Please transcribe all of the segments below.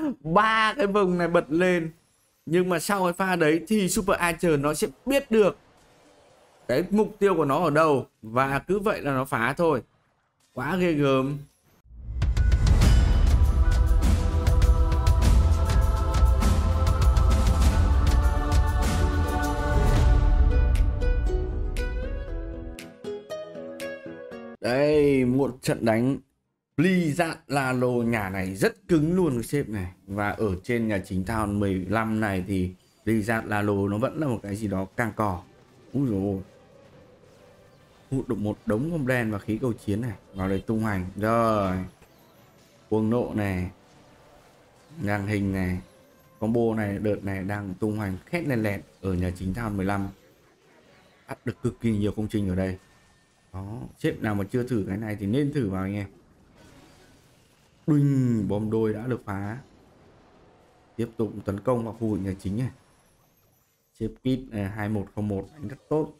ba cái vùng này bật lên. Nhưng mà sau cái pha đấy thì Super Archer nó sẽ biết được cái mục tiêu của nó ở đâu. Và cứ vậy là nó phá thôi. Quá ghê gớm. Đây, một trận đánh Blizzard dạ Lalo nhà này rất cứng luôn cái xếp này. Và ở trên nhà chính town 15 này thì Blizzard dạ Lalo nó vẫn là một cái gì đó càng cò Úi dồi ôi. Hút được một đống bom đen và khí cầu chiến này. Vào đây tung hành rồi. Cuồng nộ này. Ngàn hình này. Combo này, đợt này đang tung hoành khét lên lẹt ở nhà chính town 15 bắt được cực kỳ nhiều công trình ở đây. Đó xếp nào mà chưa thử cái này thì nên thử vào anh em. Đinh, bom đôi đã được phá. Tiếp tục tấn công vào khu vực nhà chính này. Xếp kit à, này 2101 đánh rất tốt.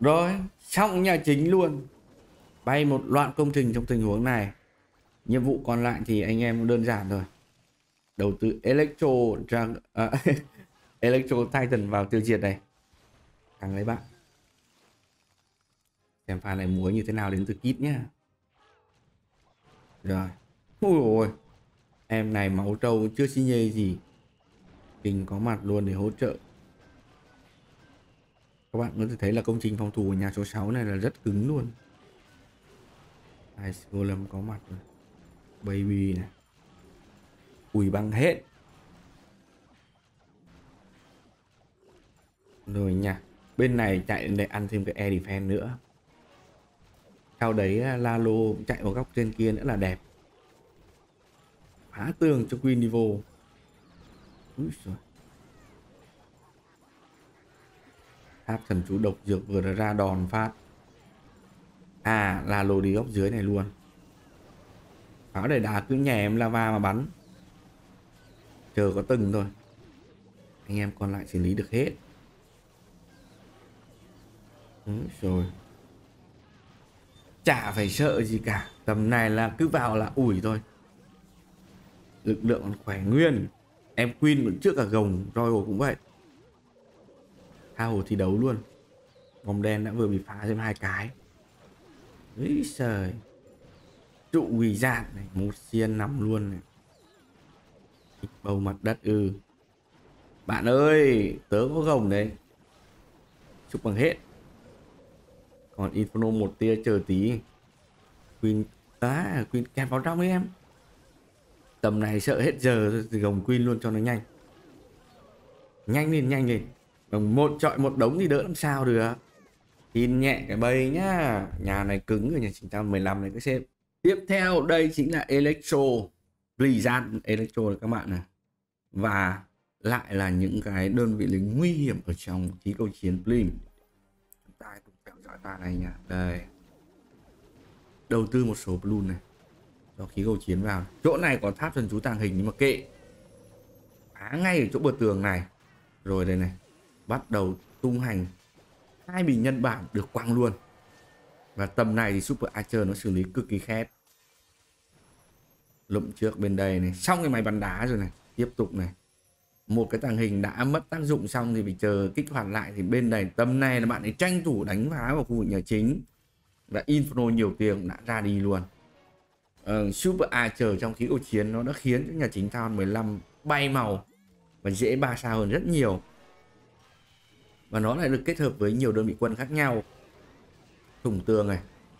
Rồi xong nhà chính luôn. Bay một loạt công trình trong tình huống này. Nhiệm vụ còn lại thì anh em đơn giản rồi đầu tư electro à, electro titan vào tiêu diệt này. Càng lấy bạn xem pha này múa như thế nào đến từ kit nhá. Rồi. Ôi ôi. Em này máu trâu chưa xi nhê gì. Tình có mặt luôn để hỗ trợ. Các bạn có thể thấy là công trình phòng thủ của nhà số 6 này là rất cứng luôn. Ice Golem có mặt rồi. Baby này. Ủi băng hết. Rồi nha. Bên này chạy lên đây ăn thêm cái air defense nữa. Sau đấy la Lalo chạy vào góc trên kia nữa là đẹp. Phá tường cho Queen Evo Úi Tháp thần chú độc dược vừa ra đòn phát. À la lô đi góc dưới này luôn. Pháo để đá cứ nhè em lava mà bắn. Chờ có từng thôi. Anh em còn lại xử lý được hết. Ừ, Rồi Chả phải sợ gì cả. Tầm này là cứ vào là ủi thôi. Lực lượng còn khỏe nguyên. Em Queen vẫn trước cả gồng Royal cũng vậy. Tha hồ thi đấu luôn. Vòng đen đã vừa bị phá thêm hai cái. Ý trời trụ quỳ dạn này, một xiên nằm luôn này. Bầu mặt đất ư. Bạn ơi, tớ có gồng đấy. Chúc bằng hết còn inferno một tia chờ tí queen á queen kẹp vào trong ấy em tầm này sợ hết giờ thì gồng queen luôn cho nó nhanh nhanh lên nhanh lên Bằng một chọi một đống thì đỡ làm sao được. Tin nhẹ cái bầy nhá. Nhà này cứng rồi, nhà 915 này cứ xem. Tiếp theo đây chính là Electro. Blizzard Electro các bạn này. Và lại là những cái đơn vị lính nguy hiểm ở trong khí cầu chiến Blim. Chúng này nha. Đây. Đầu tư một số blue này. Cho khí cầu chiến vào. Chỗ này có tháp thần chú tàng hình nhưng mà kệ. Phá ngay ở chỗ bờ tường này. Rồi đây này bắt đầu tung hành hai bình nhân bản được quăng luôn và tầm này thì Super Archer nó xử lý cực kỳ khét lụm trước bên đây này xong cái máy bắn đá rồi này tiếp tục này một cái tàng hình đã mất tác dụng xong thì phải chờ kích hoạt lại thì bên này tầm này là bạn ấy tranh thủ đánh phá vào khu vực nhà chính. Và info nhiều tiền đã ra đi luôn. Uh, Super Archer trong khí cầu chiến nó đã khiến cho nhà chính town 15 bay màu và dễ ba sao hơn rất nhiều. Và nó lại được kết hợp với nhiều đơn vị quân khác nhau. Thủng tường này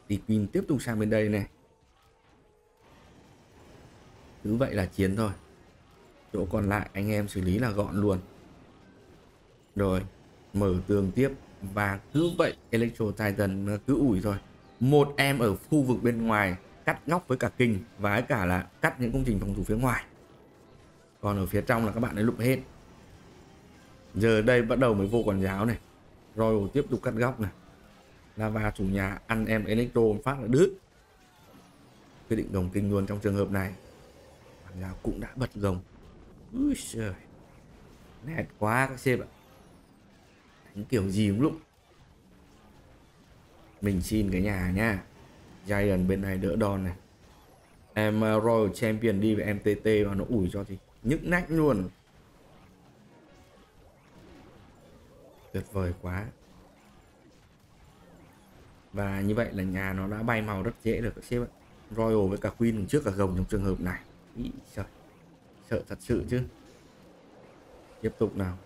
thì Queen tiếp tục sang bên đây này. Cứ vậy là chiến thôi chỗ còn lại anh em xử lý là gọn luôn. Rồi, mở tường tiếp. Và cứ vậy, Electro Titan cứ ủi rồi một em ở khu vực bên ngoài cắt ngóc với cả kinh và cả là cắt những công trình phòng thủ phía ngoài. Còn ở phía trong là các bạn ấy lụm hết. Giờ đây bắt đầu mới vô quản giáo này. Royal tiếp tục cắt góc này. Lava chủ nhà ăn em Electro phát là đứt. Quyết định đồng kinh luôn trong trường hợp này. Quản giáo cũng đã bật gồng. Úi trời nét quá các sếp ạ. Đánh kiểu gì cũng lúc mình xin cái nhà nha Giant bên này đỡ đòn này. Em ờ, Royal Champion đi với MTT và nó ủi cho thì nhức nách luôn. Tuyệt vời quá. Và như vậy là nhà nó đã bay màu rất dễ được các sếp ạ. Royal với cả Queen trước cả gồng trong trường hợp này. Ý, trời sợ thật sự chứ. Tiếp tục nào.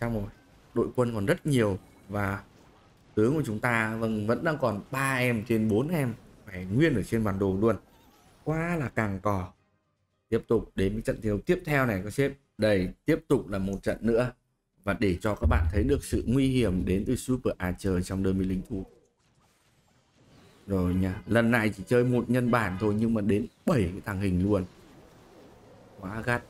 Xong rồi, đội quân còn rất nhiều và tướng của chúng ta vâng vẫn đang còn ba em trên bốn em phải nguyên ở trên bản đồ luôn. Quá là càng cò. Tiếp tục đến với trận thi đấu tiếp theo này các sếp. Đây tiếp tục là một trận nữa và để cho các bạn thấy được sự nguy hiểm đến từ Super à Archer trong đơn vị lính thủ rồi nha, lần này chỉ chơi một nhân bản thôi nhưng mà đến 7 cái thằng hình luôn quá gắt.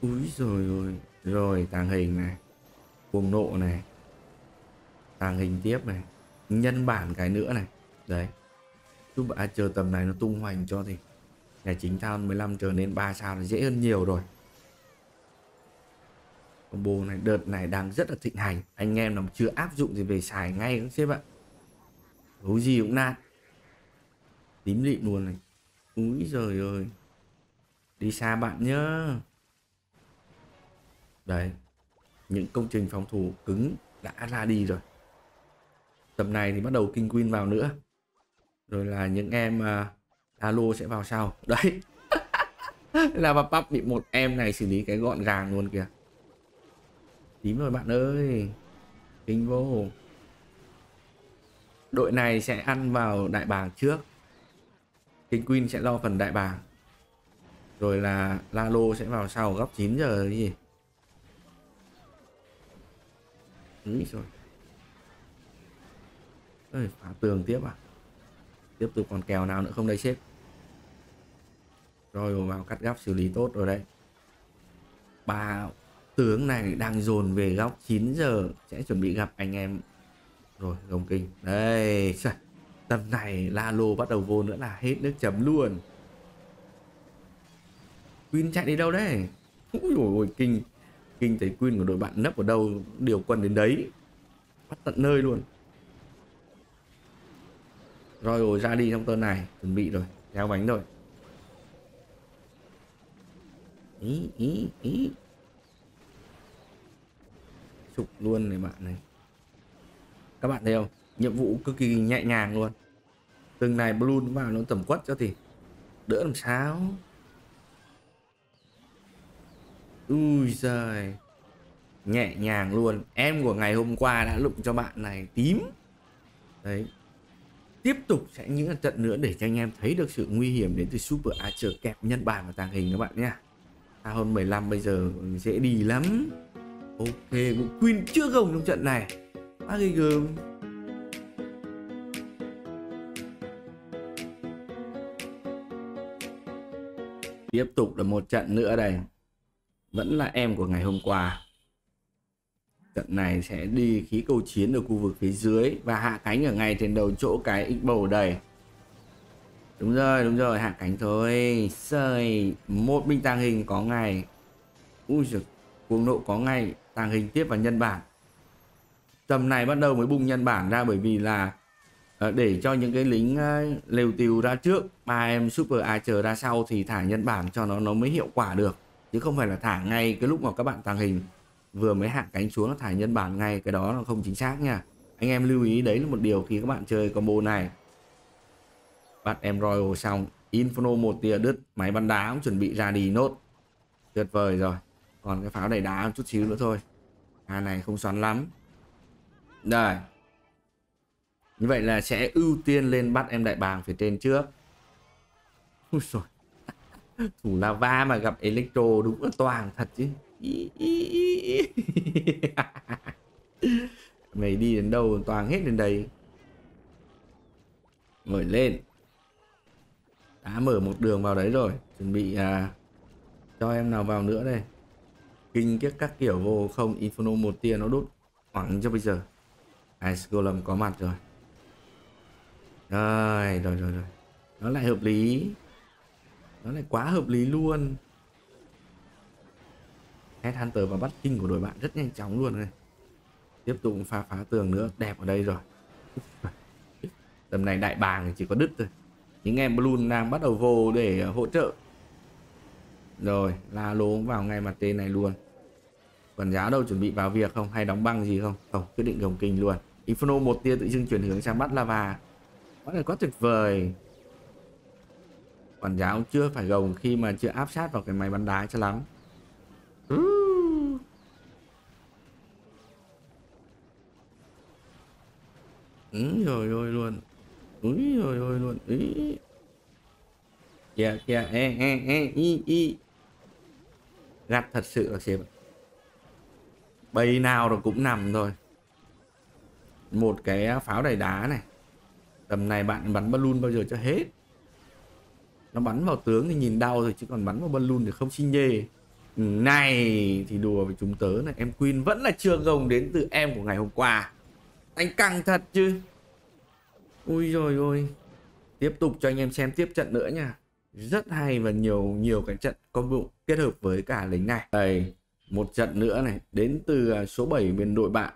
Úi rồi rồi rồi, tàng hình này. Cuồng nộ này. Tàng hình tiếp này. Nhân bản cái nữa này. Đấy. Giúp bà chờ tầm này nó tung hoành cho thì nhà chính thao 15 trở nên 3 sao là dễ hơn nhiều rồi. Combo này, đợt này đang rất là thịnh hành. Anh em nào chưa áp dụng thì về xài ngay các sếp ạ. Gấu gì cũng nát. Tím lịm luôn này úi giời ơi. Đi xa bạn nhá. Đấy những công trình phòng thủ cứng đã ra đi rồi. Tầm này thì bắt đầu kinh queen vào nữa. Rồi là những em à, uh, alo sẽ vào sau. Đấy. Là bà pắp bị một em này xử lý cái gọn gàng luôn kìa. Tím rồi bạn ơi. Kinh vô. Đội này sẽ ăn vào đại bàng trước. King Queen sẽ lo phần đại bàng. Rồi là Lalo sẽ vào sau góc 9 giờ cái gì? Úi rồi. Ơi, phá tường tiếp à? Tiếp tục còn kèo nào nữa không đây sếp? Rồi vào cắt góc xử lý tốt rồi đấy. Ba tướng này đang dồn về góc 9 giờ sẽ chuẩn bị gặp anh em. Rồi gồng kinh. Đây tầm này la lô bắt đầu vô nữa là hết nước chấm luôn. Queen chạy đi đâu đấy? Ui ôi, kinh kinh thấy Queen của đội bạn nấp ở đâu, điều quân đến đấy. Bắt tận nơi luôn. Rồi ra đi trong tơn này, chuẩn bị rồi theo bánh rồi. Ý ý ý. Chụp luôn này bạn này. Các bạn thấy không? Nhiệm vụ cực kỳ nhẹ nhàng luôn. Từng này blue vào nó tẩm quất cho thì đỡ làm sao? Ui giời. Nhẹ nhàng luôn. Em của ngày hôm qua đã lụng cho bạn này tím. Đấy. Tiếp tục sẽ những trận nữa để cho anh em thấy được sự nguy hiểm đến từ Super Archer kẹp nhân bản và tàng hình các bạn nha à, hơn 15 bây giờ dễ đi lắm. Ok cũng Queen chưa gồng trong trận này. Quá ghê gớm. Tiếp tục là một trận nữa đây. Vẫn là em của ngày hôm qua. Trận này sẽ đi khí cầu chiến ở khu vực phía dưới và hạ cánh ở ngay trên đầu chỗ cái x bầu đây. Đúng rồi đúng rồi, hạ cánh thôi. Sơi, một binh tàng hình có ngày ui giời, cuồng nộ có ngay. Tàng hình tiếp vào nhân bản. Tầm này bắt đầu mới bung nhân bản ra bởi vì là Ờ, để cho những cái lính ờ, lều tiều ra trước, ba em super archer ra sau thì thả nhân bản cho nó nó mới hiệu quả được. Chứ không phải là thả ngay cái lúc mà các bạn tàng hình. Vừa mới hạ cánh xuống nó thả nhân bản ngay, cái đó là không chính xác nha. Anh em lưu ý, đấy là một điều khi các bạn chơi combo này. Bắt em royal xong, inferno một tia đứt, máy bắn đá cũng chuẩn bị ra đi nốt. Tuyệt vời rồi. Còn cái pháo này đá một chút xíu nữa thôi. À này không xoắn lắm. Đây như vậy là sẽ ưu tiên lên bắt em đại bàng phía trên trước. Ui rồi thủ lava mà gặp electro đúng là toàn thật chứ. Mày đi đến đâu toàn hết đến đây ngồi lên. Đã mở một đường vào đấy rồi. Chuẩn bị à, cho em nào vào nữa đây. Kinh kiếp các kiểu vô không. Inferno một tia nó đốt khoảng cho bây giờ. Ice Golem có mặt rồi rồi rồi rồi rồi. Nó lại hợp lý. Nó lại quá hợp lý luôn. Headhunter và bắt kinh của đội bạn rất nhanh chóng luôn này. Tiếp tục pha phá tường nữa. Đẹp ở đây rồi. Tầm này đại bàng chỉ có đứt thôi. Những em blue đang bắt đầu vô để hỗ trợ. Rồi, la lố vào ngay mặt tên này luôn. Còn giá đâu chuẩn bị vào việc không? Hay đóng băng gì không? Không, quyết định gồng kinh luôn. Inferno một tia tự dưng chuyển hướng sang bắt lava quá là quá tuyệt vời. Quản giáo chưa phải gồng khi mà chưa áp sát vào cái máy bắn đá cho lắm. Ừ, rồi rồi luôn. Úi rồi rồi luôn. Ý kìa kìa. E e e y y gạt thật sự là xếp. Bầy nào rồi cũng nằm thôi. Một cái pháo đầy đá này tầm này bạn bắn balloon bao giờ cho hết. Nó bắn vào tướng thì nhìn đau rồi, chứ còn bắn vào balloon thì không xin nhê. Này, thì đùa với chúng tớ này. Em Queen vẫn là chưa gồng đến từ em của ngày hôm qua. Anh căng thật chứ. Ui rồi ôi. Tiếp tục cho anh em xem tiếp trận nữa nha. Rất hay và nhiều nhiều cái trận combo kết hợp với cả lính này. Đây, một trận nữa này. Đến từ à, số 7 bên đội bạn.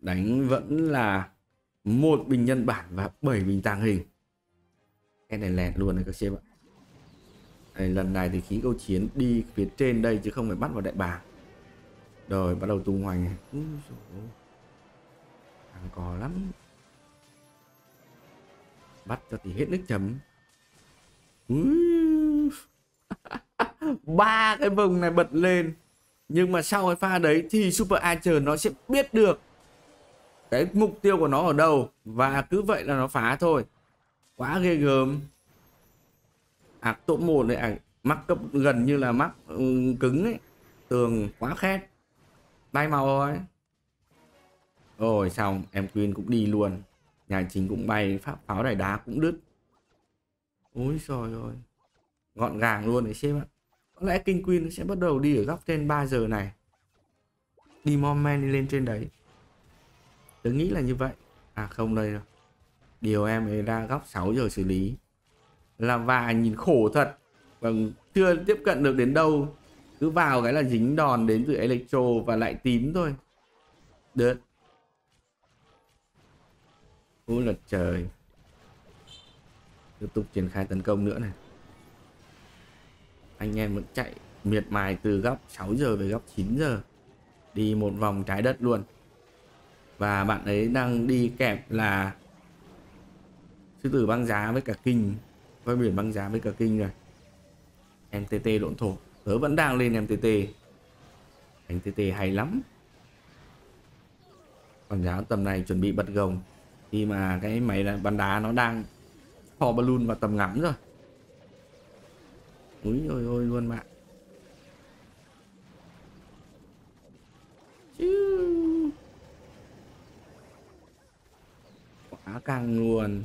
Đánh vẫn là một bình nhân bản và 7 bình tàng hình. Cái này lẹt luôn này các sếp ạ. Đây, lần này thì khí câu chiến đi phía trên đây chứ không phải bắt vào đại bàng. Rồi bắt đầu tung hoành. Này cò lắm. Bắt cho thì hết nước chấm. Ba cái vùng này bật lên. Nhưng mà sau cái pha đấy thì Super Archer nó sẽ biết được cái mục tiêu của nó ở đâu? Và cứ vậy là nó phá thôi. Quá ghê gớm. Ạc à, top một này à, mắc cấp gần như là mắc um, ừ, cứng ấy. Tường quá khét. Bay màu rồi rồi xong. Em Queen cũng đi luôn. Nhà chính cũng bay pháp pháo đài đá cũng đứt. Ôi rồi rồi gọn gàng luôn đấy xem ạ. Có lẽ kinh Queen sẽ bắt đầu đi ở góc trên 3 giờ này. Đi moment đi lên trên đấy tôi nghĩ là như vậy. À không đây rồi điều em ấy ra góc 6 giờ xử lý. Là và nhìn khổ thật. Và chưa tiếp cận được đến đâu. Cứ vào cái là dính đòn đến từ electro và lại tím thôi. Được. Ôi là trời. Tiếp tục triển khai tấn công nữa này. Anh em vẫn chạy miệt mài từ góc 6 giờ về góc 9 giờ. Đi một vòng trái đất luôn. Và bạn ấy đang đi kẹp là Sư tử băng giá với cả kinh. Voi biển băng giá với cả kinh rồi. Mtt lộn thổ. Tớ vẫn đang lên MTT mtt hay lắm. Còn giá tầm này chuẩn bị bật gồng. Khi mà cái máy bắn đá nó đang thò balloon vào tầm ngắm rồi. Úi ôi ôi luôn bạn. Chứ quá càng luôn.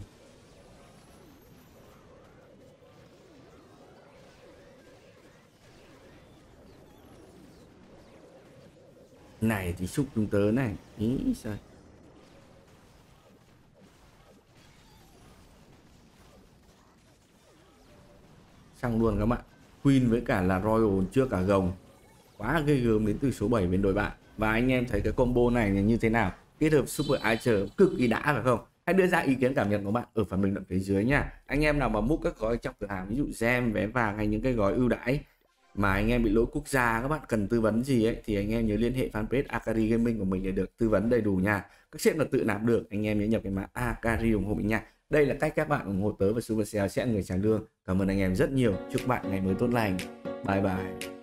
Này thì xúc chúng tớ này. Ý, sao? Xong luôn các bạn. Queen với cả là Royal chưa cả gồng. Quá ghê gớm đến từ số 7 bên đội bạn. Và anh em thấy cái combo này như thế nào? Kết hợp Super Archer cực kỳ đã phải không? Hãy đưa ra ý kiến cảm nhận của bạn ở phần bình luận phía dưới nha anh em nào mà mua các gói trong cửa hàng, ví dụ gem, vé vàng hay những cái gói ưu đãi mà anh em bị lỗi quốc gia, các bạn cần tư vấn gì ấy, thì anh em nhớ liên hệ fanpage Akari Gaming của mình để được tư vấn đầy đủ nha các sếp là tự nạp được, anh em nhớ nhập cái mã Akari ủng hộ mình nha đây là cách các bạn ủng hộ tớ và Supercell sẽ người trả lương. Cảm ơn anh em rất nhiều. Chúc bạn ngày mới tốt lành. Bye bye.